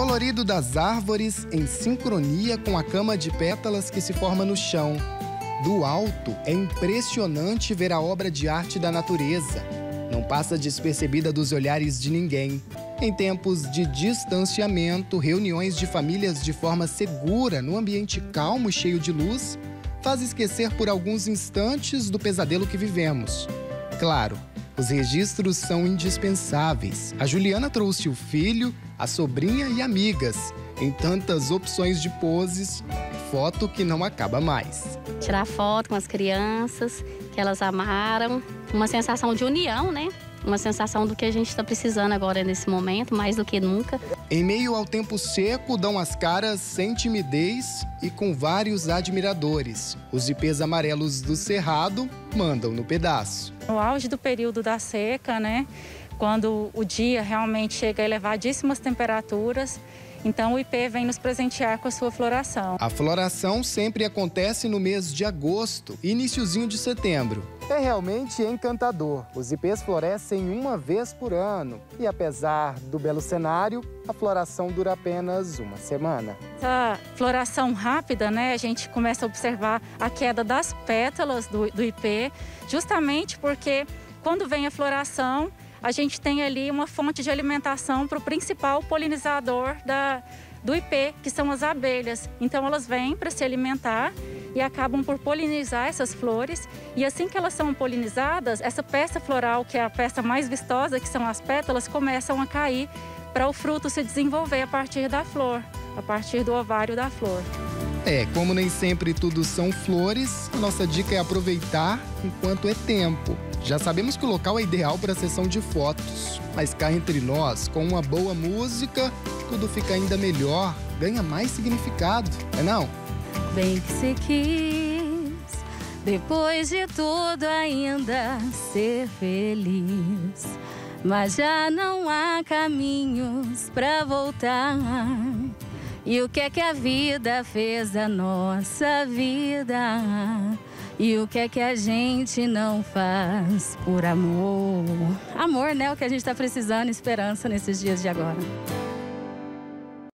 colorido das árvores em sincronia com a cama de pétalas que se forma no chão. Do alto, é impressionante ver a obra de arte da natureza. Não passa despercebida dos olhares de ninguém. Em tempos de distanciamento, reuniões de famílias de forma segura, no ambiente calmo e cheio de luz, faz esquecer por alguns instantes do pesadelo que vivemos. Claro, os registros são indispensáveis. A Juliana trouxe o filho, a sobrinha e amigas, em tantas opções de poses, foto que não acaba mais. Tirar foto com as crianças, que elas amaram, uma sensação de união, né? Uma sensação do que a gente está precisando agora nesse momento, mais do que nunca. Em meio ao tempo seco, dão as caras sem timidez e com vários admiradores. Os ipês amarelos do Cerrado mandam no pedaço. No auge do período da seca, né? Quando o dia realmente chega a elevadíssimas temperaturas, então o IP vem nos presentear com a sua floração. A floração sempre acontece no mês de agosto, iníciozinho de setembro. É realmente encantador. Os ipês florescem uma vez por ano e apesar do belo cenário, a floração dura apenas uma semana. Essa floração rápida, né, a gente começa a observar a queda das pétalas do, do IP, justamente porque quando vem a floração, a gente tem ali uma fonte de alimentação para o principal polinizador da, do IP, que são as abelhas. Então elas vêm para se alimentar e acabam por polinizar essas flores. E assim que elas são polinizadas, essa peça floral, que é a peça mais vistosa, que são as pétalas, começam a cair para o fruto se desenvolver a partir da flor, a partir do ovário da flor. É, como nem sempre tudo são flores, a nossa dica é aproveitar enquanto é tempo. Já sabemos que o local é ideal para a sessão de fotos, mas cá entre nós, com uma boa música, tudo fica ainda melhor, ganha mais significado, é não? Bem que se quis, depois de tudo ainda ser feliz. Mas já não há caminhos para voltar. E o que é que a vida fez da nossa vida? E o que é que a gente não faz por amor? Amor, né? O que a gente está precisando, esperança nesses dias de agora.